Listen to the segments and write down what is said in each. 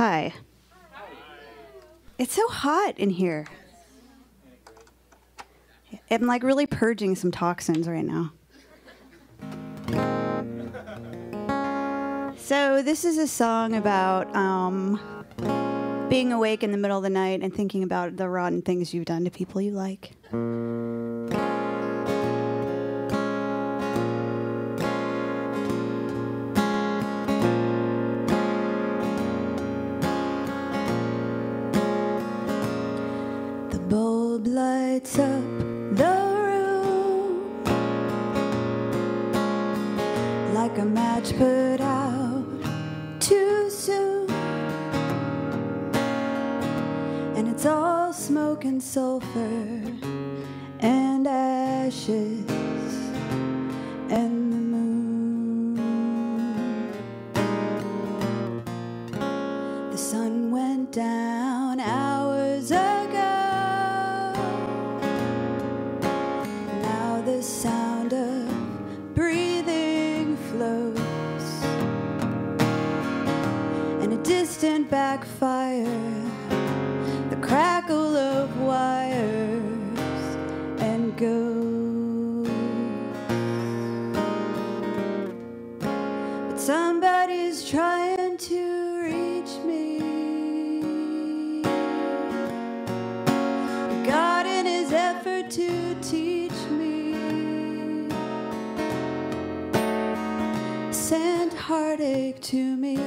Hi. It's so hot in here. I'm like really purging some toxins right now. So, this is a song about um, being awake in the middle of the night and thinking about the rotten things you've done to people you like. Bulb lights up the room like a match put out too soon. And it's all smoke and sulfur and ashes and distant backfire, the crackle of wires and ghosts. But somebody's trying to reach me. God, in his effort to teach me, sent heartache to me,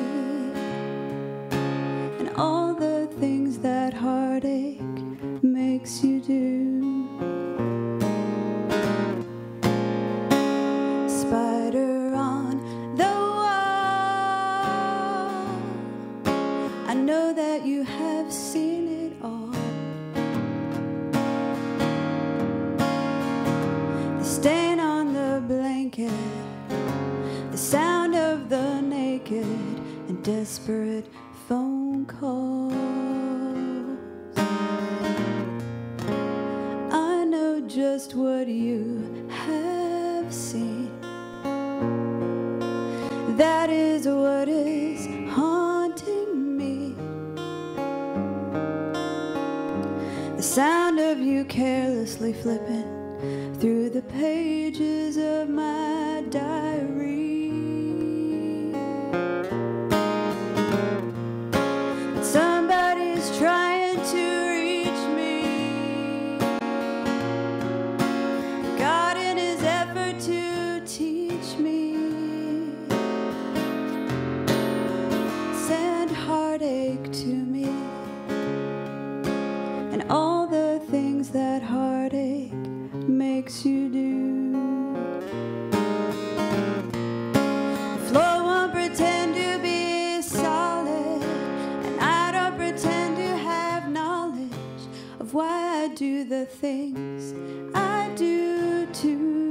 all the things that heartache makes you do. Spider on the wall. I know that you have seen it all. The stain on the blanket, the sound of the naked and desperate phone calls. I know just what you have seen. That is what is haunting me. The sound of you carelessly flipping through the pages of my me. do the things I do to.